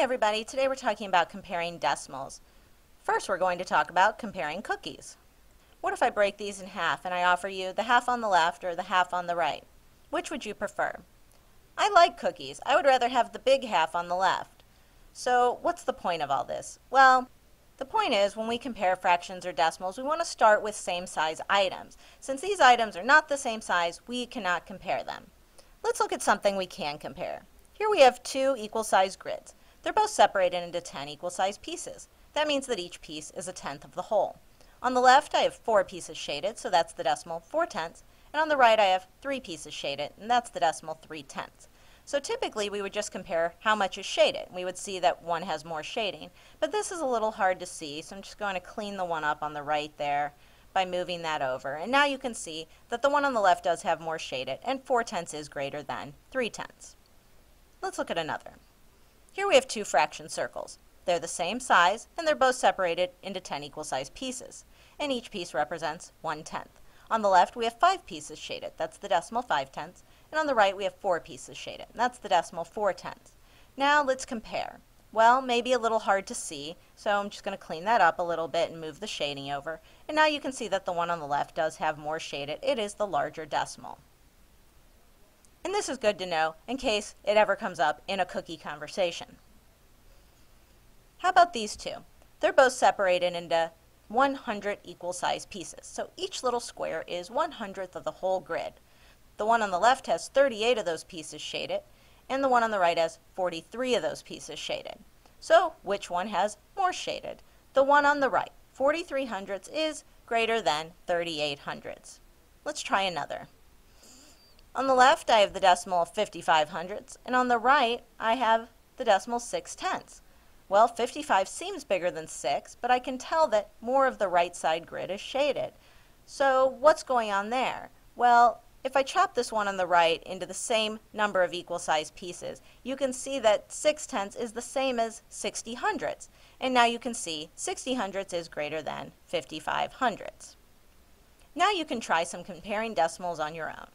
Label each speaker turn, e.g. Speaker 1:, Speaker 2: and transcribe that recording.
Speaker 1: everybody, today we're talking about comparing decimals. First we're going to talk about comparing cookies. What if I break these in half and I offer you the half on the left or the half on the right? Which would you prefer? I like cookies. I would rather have the big half on the left. So what's the point of all this? Well, the point is when we compare fractions or decimals, we want to start with same size items. Since these items are not the same size, we cannot compare them. Let's look at something we can compare. Here we have two equal size grids. They're both separated into 10 equal sized pieces. That means that each piece is a tenth of the whole. On the left, I have four pieces shaded, so that's the decimal 4 tenths. And on the right, I have three pieces shaded, and that's the decimal 3 tenths. So typically, we would just compare how much is shaded. We would see that one has more shading. But this is a little hard to see, so I'm just going to clean the one up on the right there by moving that over. And now you can see that the one on the left does have more shaded, and 4 tenths is greater than 3 tenths. Let's look at another. Here we have two fraction circles. They're the same size, and they're both separated into 10 equal sized pieces, and each piece represents 1 tenth. On the left, we have 5 pieces shaded. That's the decimal 5 tenths. And on the right, we have 4 pieces shaded. And that's the decimal 4 tenths. Now let's compare. Well, maybe a little hard to see, so I'm just going to clean that up a little bit and move the shading over. And now you can see that the one on the left does have more shaded. It is the larger decimal. And this is good to know in case it ever comes up in a cookie conversation. How about these two? They're both separated into 100 equal sized pieces. So each little square is 1 hundredth of the whole grid. The one on the left has 38 of those pieces shaded, and the one on the right has 43 of those pieces shaded. So which one has more shaded? The one on the right, 43 hundredths, is greater than 38 hundredths. Let's try another. On the left, I have the decimal 55 hundredths, and on the right, I have the decimal 6 tenths. Well, 55 seems bigger than 6, but I can tell that more of the right side grid is shaded. So what's going on there? Well, if I chop this one on the right into the same number of equal sized pieces, you can see that 6 tenths is the same as 60 hundredths. And now you can see 60 hundredths is greater than 55 hundredths. Now you can try some comparing decimals on your own.